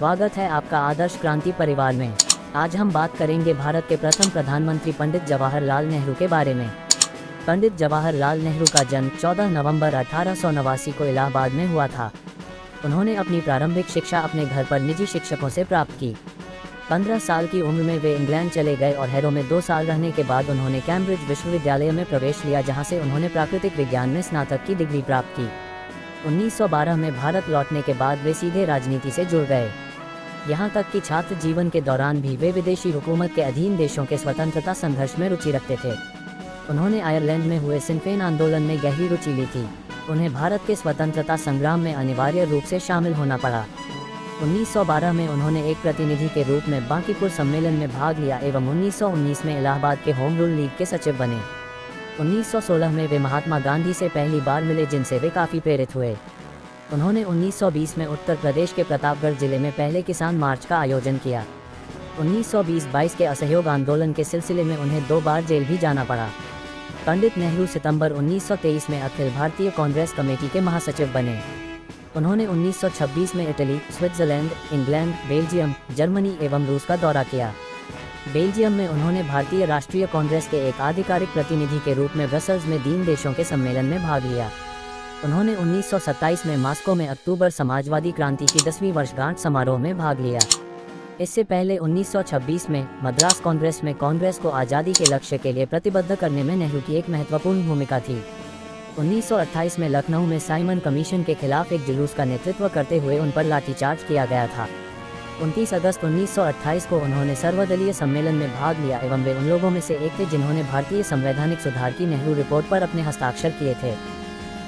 स्वागत है आपका आदर्श क्रांति परिवार में। आज हम बात करेंगे भारत के प्रथम प्रधानमंत्री पंडित जवाहरलाल नेहरू के बारे में। पंडित जवाहरलाल नेहरू का जन्म 14 नवंबर अठारह सौ नवासी को इलाहाबाद में हुआ था। उन्होंने अपनी प्रारंभिक शिक्षा अपने घर पर निजी शिक्षकों से प्राप्त की। पंद्रह साल की उम्र में वे इंग्लैंड चले गए और हैरो में दो साल रहने के बाद उन्होंने कैम्ब्रिज विश्वविद्यालय में प्रवेश लिया, जहाँ से उन्होंने प्राकृतिक विज्ञान में स्नातक की डिग्री प्राप्त की। 1912 में भारत लौटने के बाद वे सीधे राजनीति से जुड़ गए। यहाँ तक कि छात्र जीवन के दौरान भी वे विदेशी हुकूमत के अधीन देशों के स्वतंत्रता संघर्ष में रुचि रखते थे। उन्होंने आयरलैंड में हुए सिंफेन आंदोलन में गहरी रुचि ली थी। उन्हें भारत के स्वतंत्रता संग्राम में अनिवार्य रूप से शामिल होना पड़ा। 1912 में उन्होंने एक प्रतिनिधि के रूप में बांकीपुर सम्मेलन में भाग लिया एवं 1919 में इलाहाबाद के होम रूल लीग के सचिव बने। 1916 में वे महात्मा गांधी से पहली बार मिले जिनसे वे काफ़ी प्रेरित हुए। उन्होंने 1920 में उत्तर प्रदेश के प्रतापगढ़ ज़िले में पहले किसान मार्च का आयोजन किया। 1920-22 के असहयोग आंदोलन के सिलसिले में उन्हें दो बार जेल भी जाना पड़ा। पंडित नेहरू सितंबर 1923 में अखिल भारतीय कांग्रेस कमेटी के महासचिव बने। उन्होंने 1926 में Italy, Switzerland, England, Belgium, Germany एवं रूस का दौरा किया। बेल्जियम में उन्होंने भारतीय राष्ट्रीय कांग्रेस के एक आधिकारिक प्रतिनिधि के रूप में ब्रसल्स में दीन देशों के सम्मेलन में भाग लिया। उन्होंने 1927 में मास्को में अक्टूबर समाजवादी क्रांति की दसवीं वर्षगांठ समारोह में भाग लिया। इससे पहले 1926 में मद्रास कांग्रेस में कांग्रेस को आज़ादी के लक्ष्य के लिए प्रतिबद्ध करने में नेहरू की एक महत्वपूर्ण भूमिका थी। 1928 में लखनऊ में साइमन कमीशन के खिलाफ एक जुलूस का नेतृत्व करते हुए उन पर लाठीचार्ज किया गया था। 29 अगस्त 1928 को उन्होंने सर्वदलीय सम्मेलन में भाग लिया एवं वे उन लोगों में से एक थे जिन्होंने भारतीय संवैधानिक सुधार की नेहरू रिपोर्ट पर अपने हस्ताक्षर किए थे।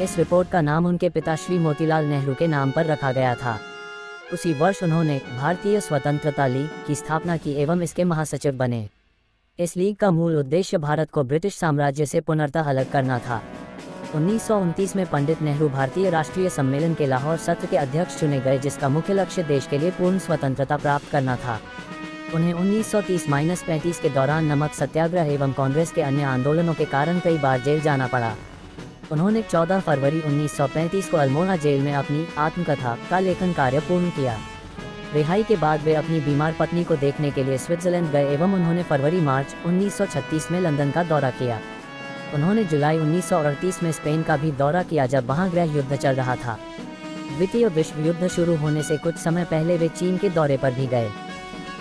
इस रिपोर्ट का नाम उनके पिता श्री मोतीलाल नेहरू के नाम पर रखा गया था। उसी वर्ष उन्होंने भारतीय स्वतंत्रता लीग की स्थापना की एवं इसके महासचिव बने। इस लीग का मूल उद्देश्य भारत को ब्रिटिश साम्राज्य से पुनर्तः अलग करना था। उन्नीस सौ उनतीस में पंडित नेहरू भारतीय राष्ट्रीय सम्मेलन के लाहौर सत्र के अध्यक्ष चुने गए, जिसका मुख्य लक्ष्य देश के लिए पूर्ण स्वतंत्रता प्राप्त करना था। उन्हें 1930-35 के दौरान नमक सत्याग्रह एवं कांग्रेस के अन्य आंदोलनों के कारण कई बार जेल जाना पड़ा। उन्होंने 14 फरवरी 1935 को अल्मोड़ा जेल में अपनी आत्मकथा का लेखन कार्य पूर्ण किया। रिहाई के बाद वे अपनी बीमार पत्नी को देखने के लिए स्विट्जरलैंड गए एवं उन्होंने फरवरी मार्च 1936 में लंदन का दौरा किया। उन्होंने जुलाई 1938 में स्पेन का भी दौरा किया जब वहाँ गृह युद्ध चल रहा था। द्वितीय विश्व युद्ध शुरू होने से कुछ समय पहले वे चीन के दौरे पर भी गए।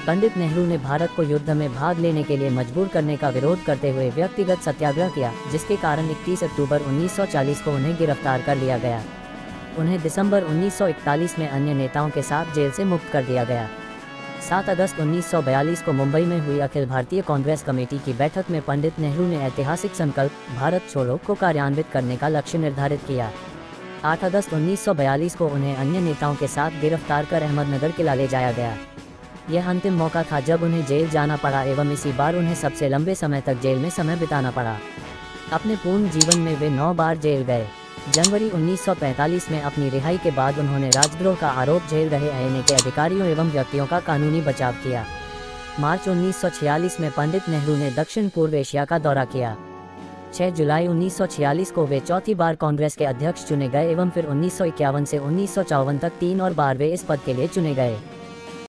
पंडित नेहरू ने भारत को युद्ध में भाग लेने के लिए मजबूर करने का विरोध करते हुए व्यक्तिगत सत्याग्रह किया, जिसके कारण 31 अक्टूबर 1940 को उन्हें गिरफ़्तार कर लिया गया। उन्हें दिसंबर 1941 में अन्य नेताओं के साथ जेल से मुक्त कर दिया गया। 7 अगस्त 1942 को मुंबई में हुई अखिल भारतीय कांग्रेस कमेटी की बैठक में पंडित नेहरू ने ऐतिहासिक संकल्प, भारत छोड़ो, को कार्यान्वित करने का लक्ष्य निर्धारित किया। 8 अगस्त 1942 को उन्हें अन्य नेताओं के साथ गिरफ़्तार कर अहमदनगर किला ले जाया गया। यह अंतिम मौका था जब उन्हें जेल जाना पड़ा एवं इसी बार उन्हें सबसे लंबे समय तक जेल में समय बिताना पड़ा। अपने पूर्ण जीवन में वे नौ बार जेल गए। जनवरी 1945 में अपनी रिहाई के बाद उन्होंने राजद्रोह का आरोप झेल रहे आईएनए के अधिकारियों एवं व्यक्तियों का कानूनी बचाव किया। मार्च 1946 में पंडित नेहरू ने दक्षिण पूर्व एशिया का दौरा किया। 6 जुलाई 1946 को वे चौथी बार कांग्रेस के अध्यक्ष चुने गए एवं फिर उन्नीस से उन्नीस सौ चौवन तक तीन और बार वे इस पद के लिए चुने गए।